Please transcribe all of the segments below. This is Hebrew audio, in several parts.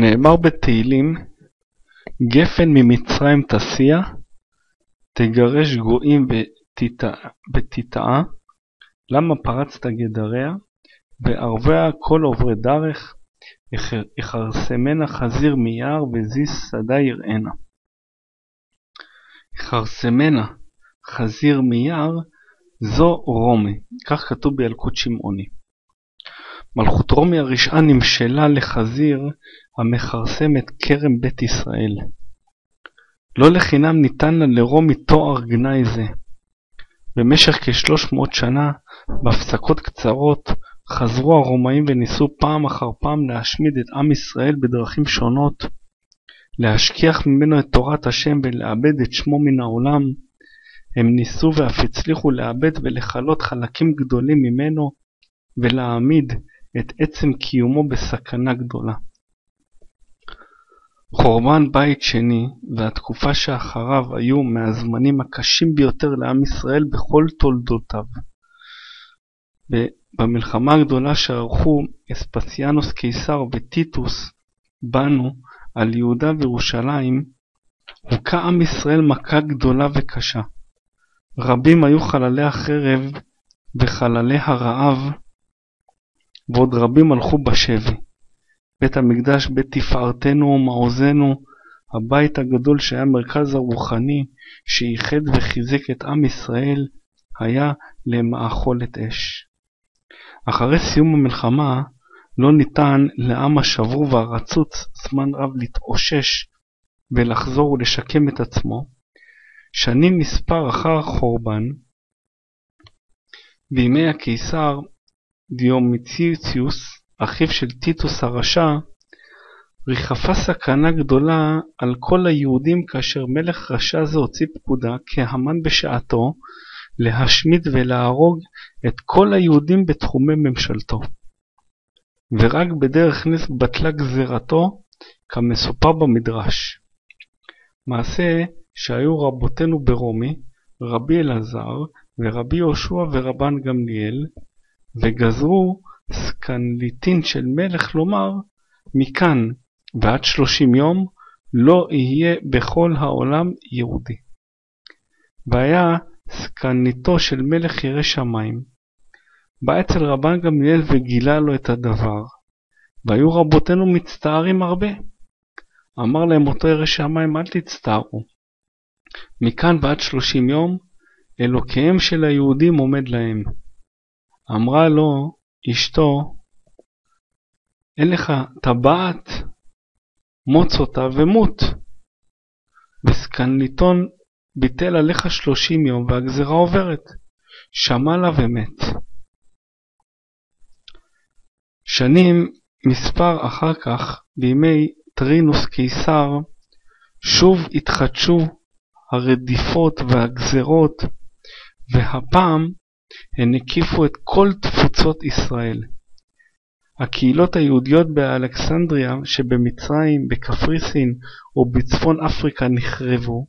נאמר בתהילים גפן ממצרים תסיע, תגרש גויים בתיטעה, למה פרצת גדריה, וערביה כל עוברי דרך, יכרסמנה חזיר מיער וזיס שדה יראנה. יכרסמנה חזיר מיער זו רומי, כך כתוב בילקוט שמעוני. מלכות רומי הרשעה נמשלה לחזיר המכרסם את כרם בית ישראל. לא לחינם ניתן לה לרומי תואר גנאי זה. במשך כשלוש מאות שנה, בהפסקות קצרות, חזרו הרומאים וניסו פעם אחר פעם להשמיד את עם ישראל בדרכים שונות, להשכיח ממנו את תורת השם ולאבד את שמו מן העולם. הם ניסו ואף הצליחו לאבד ולכלות חלקים גדולים ממנו ולהעמיד את עצם קיומו בסכנה גדולה. חורבן בית שני והתקופה שאחריו היו מהזמנים הקשים ביותר לעם ישראל בכל תולדותיו. במלחמה הגדולה שערכו אספסיאנוס קיסר וטיטוס בנו על יהודה וירושלים, הוכה עם ישראל מכה גדולה וקשה. רבים היו חללי החרב וחללי הרעב, ועוד רבים הלכו בשבי. בית המקדש, בית תפארתנו ומעוזנו, הבית הגדול שהיה מרכז הרוחני, שאיחד וחיזק את עם ישראל, היה למאכולת אש. אחרי סיום המלחמה, לא ניתן לעם השבור והרצוץ זמן רב להתאושש ולחזור ולשקם את עצמו. שנים מספר אחר חורבן, בימי הקיסר דיומציוציוס, אחיו של טיטוס הרשע, ריחפה סכנה גדולה על כל היהודים כאשר מלך רשע זה הוציא פקודה, כהמן בשעתו, להשמיד ולהרוג את כל היהודים בתחומי ממשלתו. ורק בדרך נס בטלה גזירתו, כמסופר במדרש. מעשה שהיו רבותינו ברומי, רבי אלעזר ורבי יהושע ורבן גמליאל, וגזרו סקנליטין של מלך לומר, מכאן ועד שלושים יום לא יהיה בכל העולם יהודי. והיה סקניתו של מלך ירא שמיים. בא אצל רבן גמליאל וגילה לו את הדבר, והיו רבותינו מצטערים הרבה. אמר להם אותו ירא שמיים, אל תצטערו. מכאן ועד שלושים יום, אלוקיהם של היהודים עומד להם. אמרה לו אשתו, אין לך טבעת, מוץ אותה ומות. וסקניטון ביטל עליך שלושים יום והגזרה עוברת. שמע לה ומת. שנים מספר אחר כך, בימי טרינוס קיסר, שוב התחדשו הרדיפות והגזרות, והפעם הן הקיפו את כל תפוצות ישראל. הקהילות היהודיות באלכסנדריה שבמצרים, בקפריסין או בצפון אפריקה נחרבו.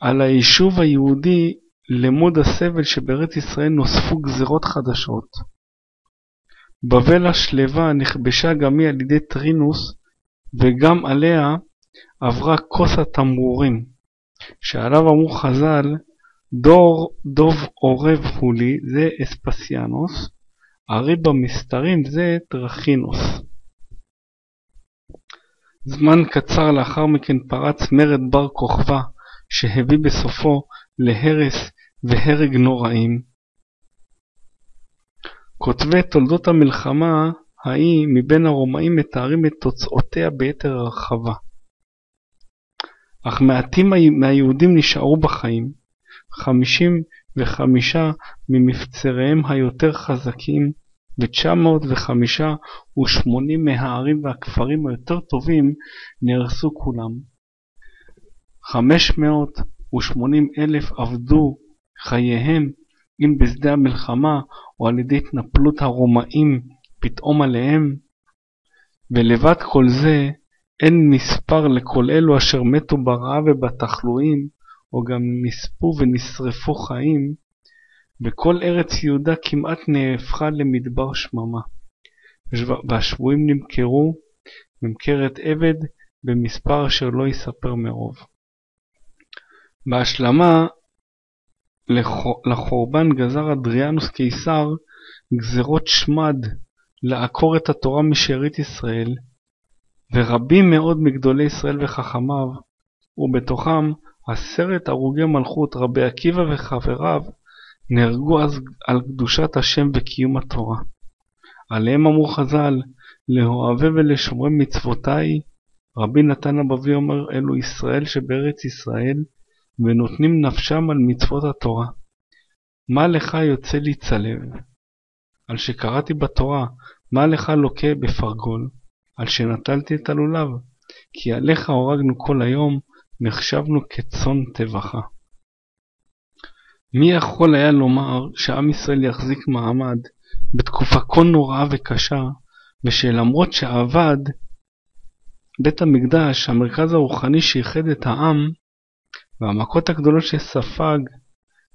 על היישוב היהודי למוד הסבל שבארץ ישראל נוספו גזרות חדשות. בבל השלווה נכבשה גם היא על ידי טריינוס, וגם עליה עברה כוס התמרורים, שעליו אמרו חז"ל, דוב אורב הוא לי, זה אספסיאנוס, ארי במסתרים זה טרכינוס. זמן קצר לאחר מכן פרץ מרד בר כוכבא, שהביא בסופו להרס והרג נוראים. כותבי תולדות המלחמה ההיא מבין הרומאים מתארים את תוצאותיה ביתר הרחבה. אך מעטים מהיהודים נשארו בחיים, חמישים וחמישה ממבצריהם היותר חזקים, ו-905 ושמונים מהערים והכפרים היותר טובים נהרסו כולם. 580 אלף עבדו חייהם אם בשדה המלחמה או על ידי התנפלות הרומאים פתאום עליהם, ולבד כל זה אין מספר לכל אלו אשר מתו ברעב ובתחלואים, או גם נספו ונשרפו חיים, וכל ארץ יהודה כמעט נהפכה למדבר שממה. והשבויים נמכרו, ממכרת עבד במספר אשר לא יספר מרוב. בהשלמה לחורבן גזר אדריאנוס קיסר גזרות שמד לעקור את התורה משארית ישראל, ורבים מאוד מגדולי ישראל וחכמיו, ובתוכם עשרת הרוגי מלכות רבי עקיבא וחבריו, נהרגו אז על קדושת השם וקיום התורה. עליהם אמרו חז"ל, לאוהבי ולשומרי מצוותי, רבי נתן הבבלי אומר, אלו ישראל שבארץ ישראל, ונותנים נפשם על מצוות התורה. מה לך יוצא לי צלב? על שקראתי בתורה, מה לך לוקה בפרגול? על שנטלתי את הלולב? כי עליך הורגנו כל היום, נחשבנו כצאן טבחה. מי יכול היה לומר שעם ישראל יחזיק מעמד בתקופה כה נוראה וקשה, ושלמרות שאבד בית המקדש, המרכז הרוחני שאיחד את העם, והמכות הגדולות שספג,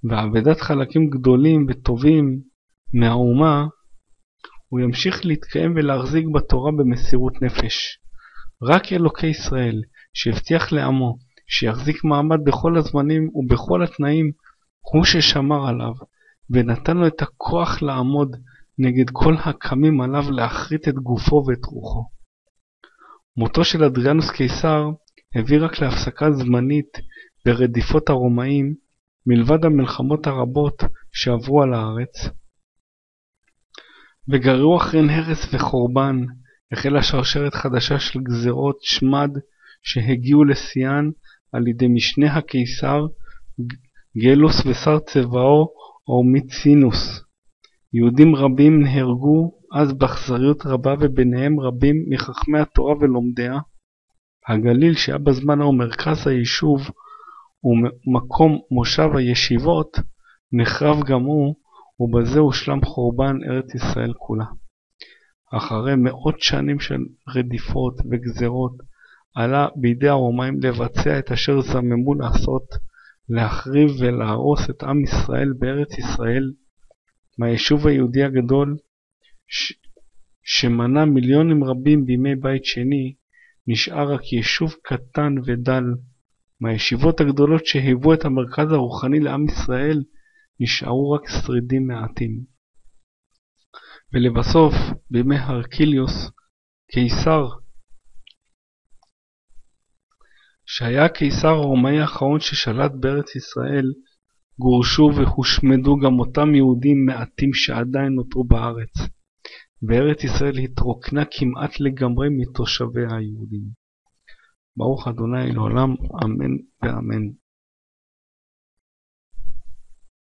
ואבדת חלקים גדולים וטובים מהאומה, הוא ימשיך להתקיים ולהחזיק בתורה במסירות נפש. רק אלוקי ישראל, שהבטיח לעמו שיחזיק מעמד בכל הזמנים ובכל התנאים, הוא ששמר עליו, ונתן לו את הכוח לעמוד נגד כל הקמים עליו להכרית את גופו ואת רוחו. מותו של אדריאנוס קיסר הביא רק להפסקה זמנית ברדיפות הרומאים, מלבד המלחמות הרבות שעברו על הארץ. וגררו אחריהן הרס וחורבן, החלה שרשרת חדשה של גזרות שמד שהגיעו לשיאן על ידי משנה הקיסר גלוס ושר צבאו אורמיצינוס. יהודים רבים נהרגו אז באכזריות רבה וביניהם רבים מחכמי התורה ולומדיה. הגליל שהיה בזמן ההוא מרכז היישוב ומקום מושב הישיבות נחרב גם הוא ובזה הושלם חורבן ארץ ישראל כולה. אחרי מאות שנים של רדיפות וגזרות עלה בידי הרומאים לבצע את אשר זממו לעשות, להחריב ולהרוס את עם ישראל בארץ ישראל, מהיישוב היהודי הגדול, ש... שמנה מיליונים רבים בימי בית שני, נשאר רק יישוב קטן ודל. מהישיבות הגדולות שהיוו את המרכז הרוחני לעם ישראל, נשארו רק שרידים מעטים. ולבסוף, בימי הרקיליוס, קיסר שהיה הקיסר הרומאי האחרון ששלט בארץ ישראל, גורשו והושמדו גם אותם יהודים מעטים שעדיין נותרו בארץ, וארץ ישראל התרוקנה כמעט לגמרי מתושביה היהודים. ברוך ה' לעולם, אמן ואמן.